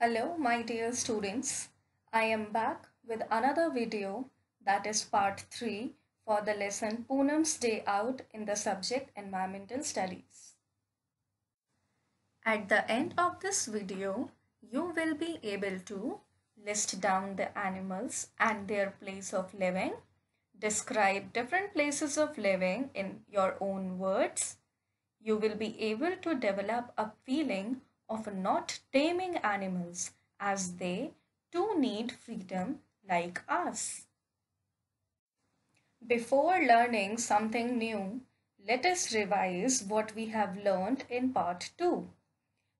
Hello my dear students. I am back with another video that is part 3 for the lesson Poonam's Day Out in the subject Environmental Studies. At the end of this video, you will be able to list down the animals and their place of living, describe different places of living in your own words. You will be able to develop a feeling of not taming animals as they too need freedom like us. Before learning something new, let us revise what we have learned in part 2.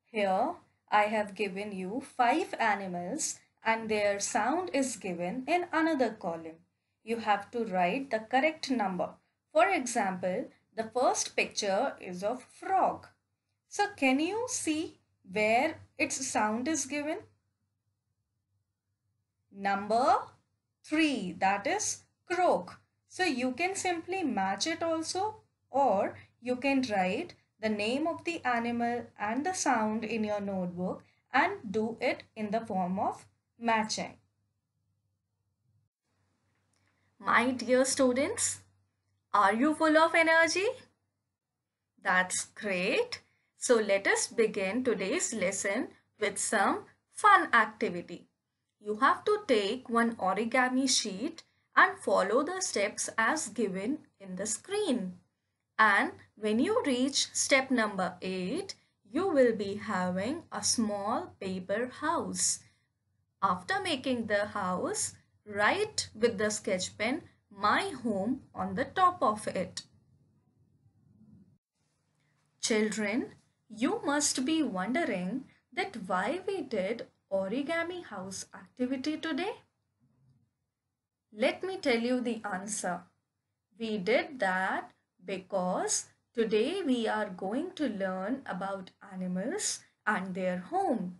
Here I have given you 5 animals and their sound is given in another column. You have to write the correct number. For example, the first picture is of frog. So can you see where its sound is given. Number 3 that is croak. So you can simply match it also or you can write the name of the animal and the sound in your notebook and do it in the form of matching. My dear students, are you full of energy? That's great. So let us begin today's lesson with some fun activity. You have to take one origami sheet and follow the steps as given in the screen. And when you reach step number 8, you will be having a small paper house. After making the house, write with the sketch pen my home on the top of it. Children, you must be wondering that why we did origami house activity today. Let me tell you the answer. We did that because today we are going to learn about animals and their home.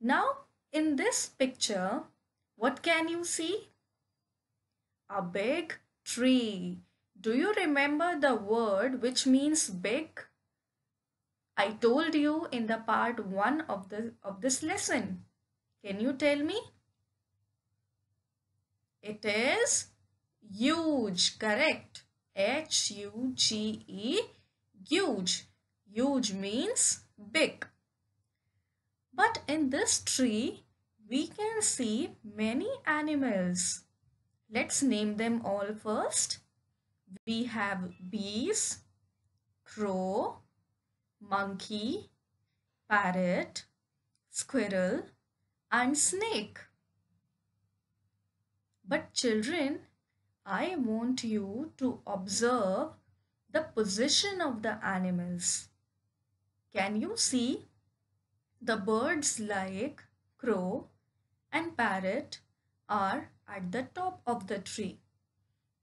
Now in this picture, what can you see? A big tree. Do you remember the word which means big? I told you in the part 1 of, the, of this lesson. Can you tell me? It is huge, correct. H-U-G-E, huge. Huge means big. But in this tree, we can see many animals. Let's name them all first. We have bees, crow, monkey, parrot, squirrel and snake. But children, I want you to observe the position of the animals. Can you see? The birds like crow and parrot are at the top of the tree.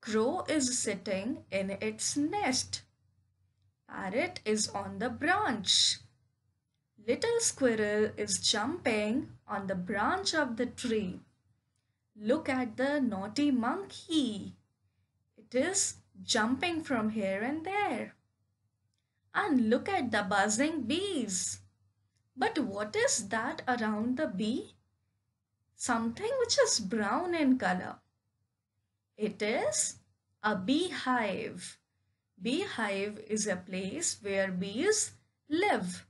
Crow is sitting in its nest. Parrot is on the branch. Little squirrel is jumping on the branch of the tree. Look at the naughty monkey. It is jumping from here and there. And look at the buzzing bees. But what is that around the bee? Something which is brown in color. It is a beehive. Beehive is a place where bees live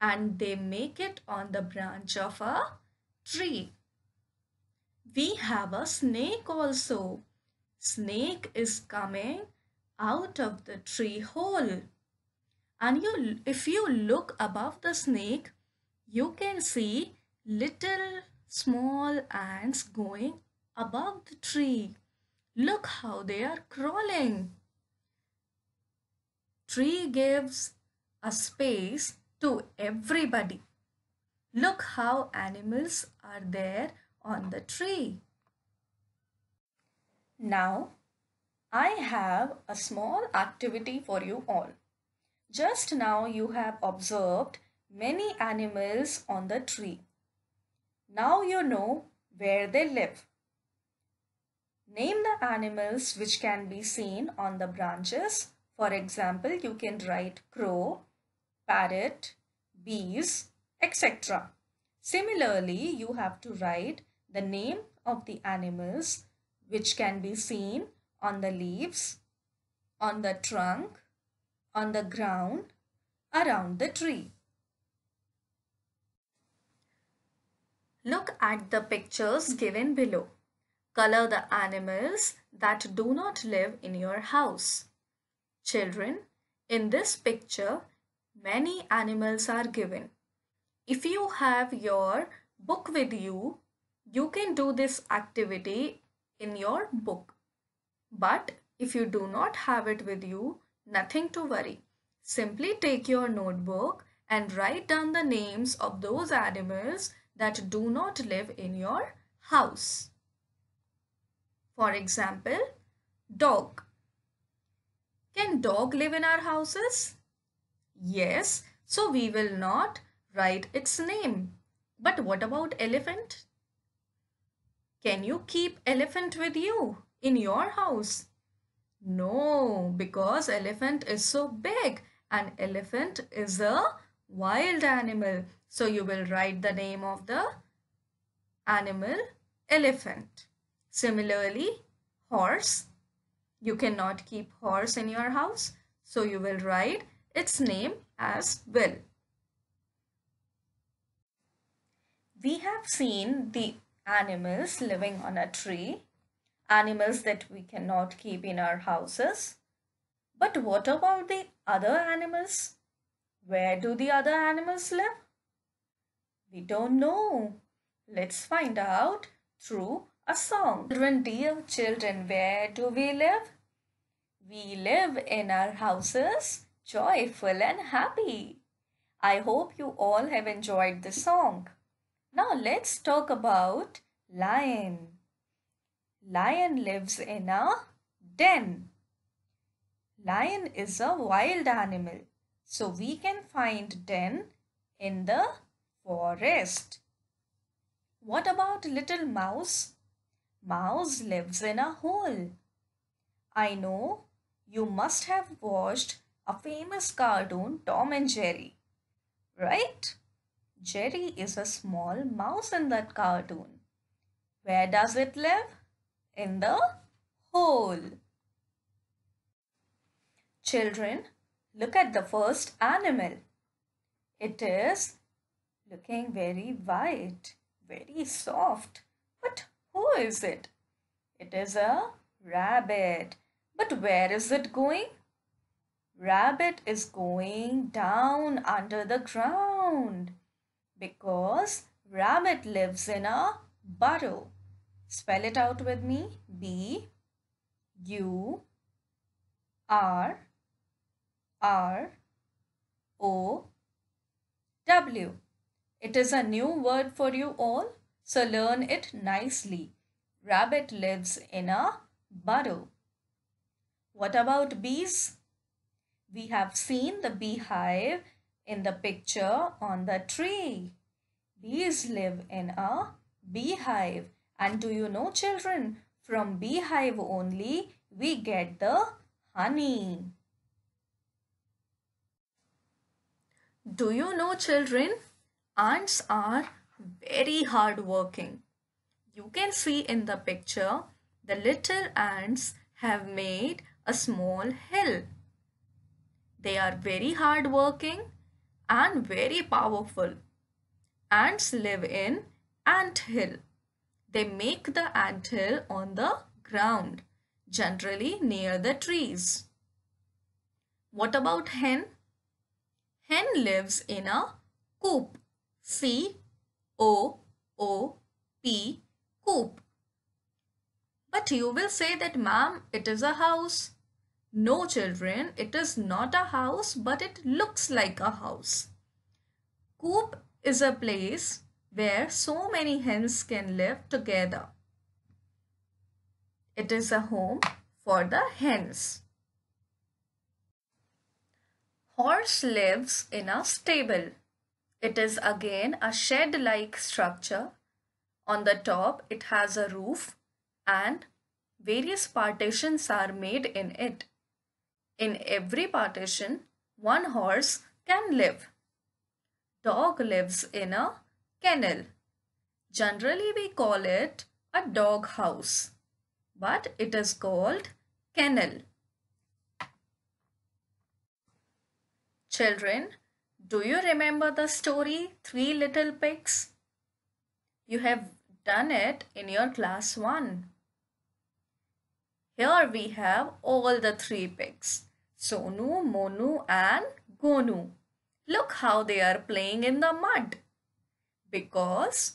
and they make it on the branch of a tree. We have a snake also. Snake is coming out of the tree hole. And you, if you look above the snake, you can see little small ants going above the tree. Look how they are crawling. Tree gives a space to everybody. Look how animals are there on the tree. Now, I have a small activity for you all. Just now you have observed many animals on the tree. Now you know where they live. Name the animals which can be seen on the branches for example, you can write crow, parrot, bees, etc. Similarly, you have to write the name of the animals which can be seen on the leaves, on the trunk, on the ground, around the tree. Look at the pictures given below. Color the animals that do not live in your house. Children, in this picture, many animals are given. If you have your book with you, you can do this activity in your book. But if you do not have it with you, nothing to worry. Simply take your notebook and write down the names of those animals that do not live in your house. For example, dog. Can dog live in our houses? Yes, so we will not write its name. But what about elephant? Can you keep elephant with you in your house? No, because elephant is so big and elephant is a wild animal. So you will write the name of the animal elephant. Similarly, horse. You cannot keep horse in your house. So you will write its name as Will. We have seen the animals living on a tree, animals that we cannot keep in our houses. But what about the other animals? Where do the other animals live? We don't know. Let's find out through a song. Children, dear children, where do we live? We live in our houses, joyful and happy. I hope you all have enjoyed the song. Now let's talk about lion. Lion lives in a den. Lion is a wild animal. So we can find den in the forest. What about little mouse? Mouse lives in a hole. I know you must have watched a famous cartoon Tom and Jerry, right? Jerry is a small mouse in that cartoon. Where does it live? In the hole. Children, look at the first animal. It is looking very white, very soft. But who is it? It is a rabbit. But where is it going? Rabbit is going down under the ground because rabbit lives in a burrow. Spell it out with me. B U R R O W. It is a new word for you all, so learn it nicely. Rabbit lives in a burrow. What about bees? We have seen the beehive in the picture on the tree. Bees live in a beehive. And do you know children, from beehive only we get the honey. Do you know children, ants are very hard working. You can see in the picture, the little ants have made a small hill. They are very hard working and very powerful. Ants live in ant hill. They make the ant hill on the ground, generally near the trees. What about hen? Hen lives in a coop. C O O P coop. But you will say that ma'am, it is a house. No children, it is not a house but it looks like a house. Coop is a place where so many hens can live together. It is a home for the hens. Horse lives in a stable. It is again a shed-like structure. On the top it has a roof and various partitions are made in it. In every partition, one horse can live. dog lives in a kennel. Generally, we call it a dog house, but it is called kennel. Children, do you remember the story Three Little Pigs? You have done it in your class 1. Here we have all the three pigs. Sonu, Monu and Gonu. Look how they are playing in the mud. Because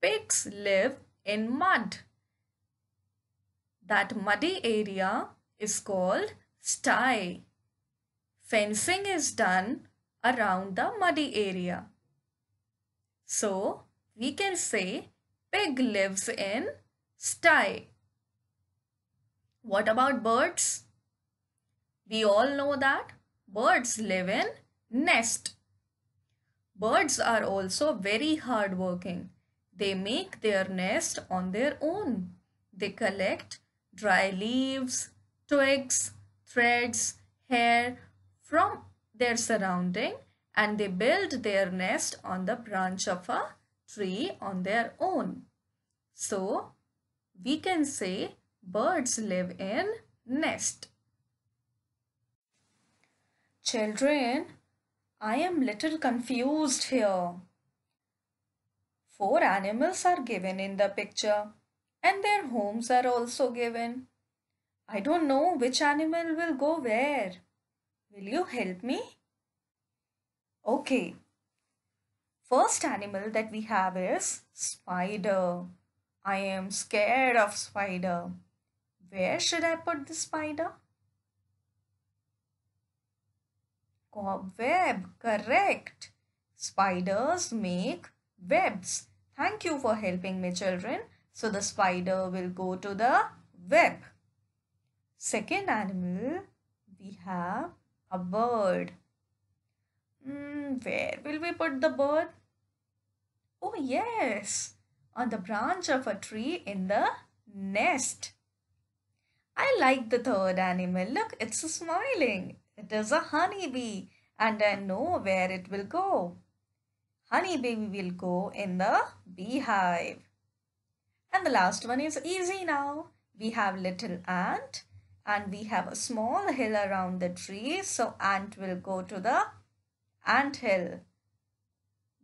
pigs live in mud. That muddy area is called sty. Fencing is done around the muddy area. So, we can say pig lives in sty. What about birds? We all know that birds live in nest. Birds are also very hardworking. They make their nest on their own. They collect dry leaves, twigs, threads, hair from their surrounding and they build their nest on the branch of a tree on their own. So, we can say birds live in nest. Children, I am little confused here. Four animals are given in the picture and their homes are also given. I don't know which animal will go where. Will you help me? Okay. First animal that we have is spider. I am scared of spider. Where should I put the spider? Web, correct. Spiders make webs. Thank you for helping me children. So the spider will go to the web. Second animal, we have a bird. Mm, where will we put the bird? Oh yes, on the branch of a tree in the nest. I like the third animal. Look, it's smiling. It is a honeybee and I know where it will go. Honeybee will go in the beehive. And the last one is easy now. We have little ant and we have a small hill around the tree. So ant will go to the ant hill.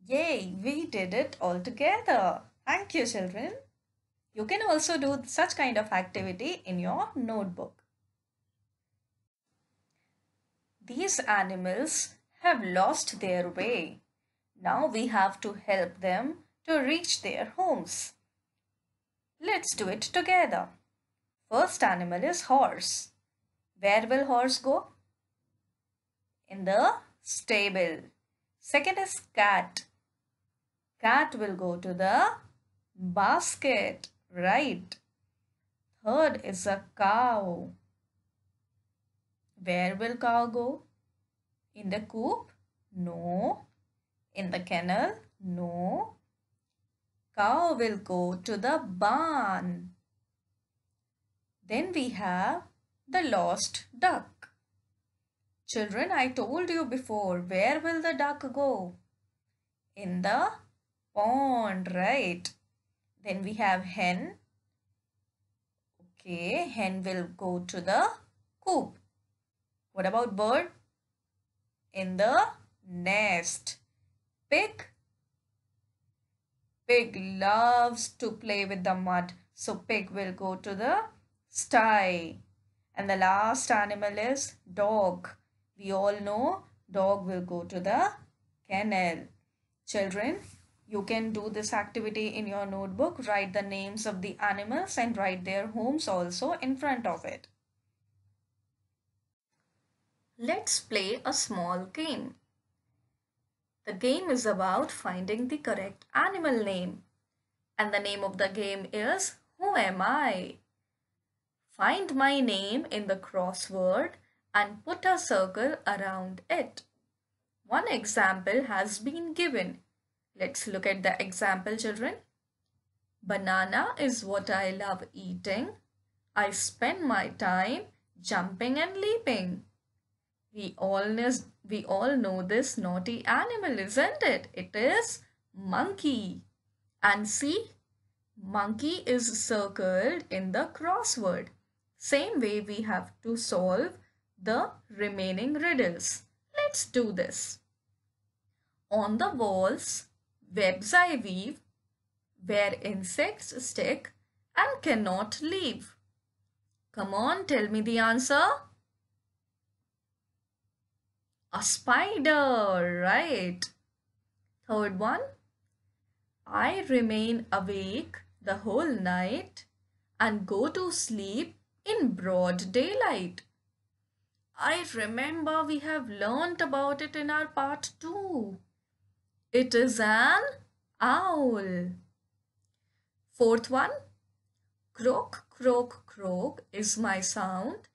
Yay, we did it all together. Thank you children. You can also do such kind of activity in your notebook. These animals have lost their way. Now we have to help them to reach their homes. Let's do it together. First animal is horse. Where will horse go? In the stable. Second is cat. Cat will go to the basket. Right. Third is a cow. Where will cow go? In the coop? No. In the kennel? No. Cow will go to the barn. Then we have the lost duck. Children, I told you before, where will the duck go? In the pond, right? Then we have hen. Okay, hen will go to the coop. What about bird? In the nest. Pig? Pig loves to play with the mud. So pig will go to the sty. And the last animal is dog. We all know dog will go to the kennel. Children, you can do this activity in your notebook. Write the names of the animals and write their homes also in front of it. Let's play a small game. The game is about finding the correct animal name. And the name of the game is Who Am I? Find my name in the crossword and put a circle around it. One example has been given. Let's look at the example children. Banana is what I love eating. I spend my time jumping and leaping. We all, we all know this naughty animal, isn't it? It is monkey. And see, monkey is circled in the crossword. Same way we have to solve the remaining riddles. Let's do this. On the walls, webs I weave, where insects stick and cannot leave. Come on, tell me the answer. A spider, right. Third one. I remain awake the whole night and go to sleep in broad daylight. I remember we have learnt about it in our part 2. It is an owl. Fourth one. Croak, croak, croak is my sound.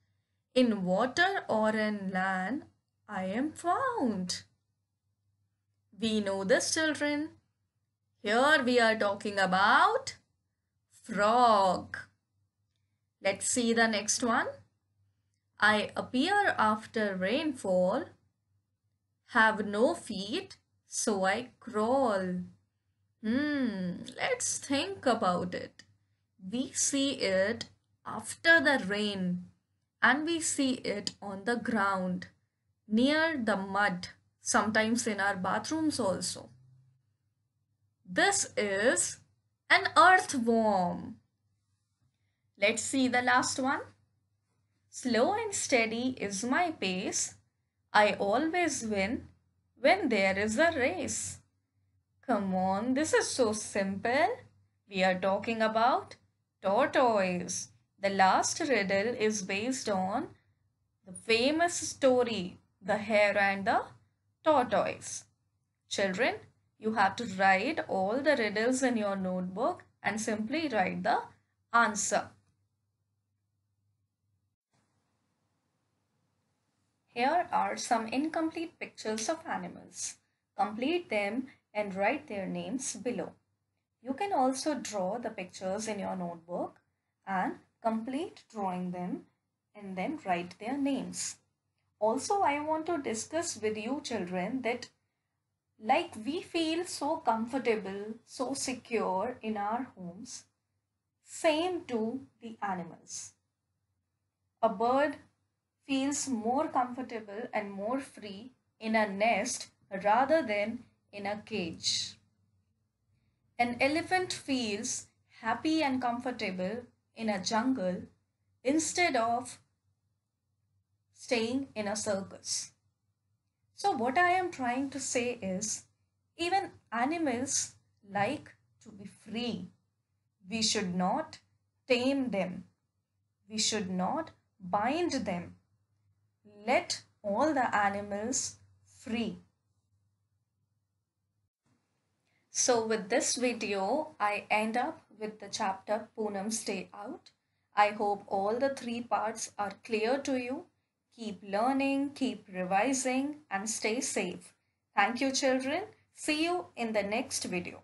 In water or in land, I am found. We know this, children. Here we are talking about frog. Let's see the next one. I appear after rainfall, have no feet, so I crawl. Hmm, let's think about it. We see it after the rain and we see it on the ground, near the mud, sometimes in our bathrooms also. This is an earthworm. Let's see the last one. Slow and steady is my pace. I always win when there is a race. Come on, this is so simple. We are talking about tortoise. The last riddle is based on the famous story, The Hare and the Tortoise. Children, you have to write all the riddles in your notebook and simply write the answer. Here are some incomplete pictures of animals. Complete them and write their names below. You can also draw the pictures in your notebook and complete drawing them and then write their names. Also, I want to discuss with you children that like we feel so comfortable, so secure in our homes, same to the animals. A bird feels more comfortable and more free in a nest rather than in a cage. An elephant feels happy and comfortable in a jungle instead of staying in a circus. So, what I am trying to say is even animals like to be free. We should not tame them, we should not bind them let all the animals free. So with this video, I end up with the chapter Poonam's Day Out. I hope all the three parts are clear to you. Keep learning, keep revising and stay safe. Thank you children. See you in the next video.